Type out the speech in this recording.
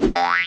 Bye.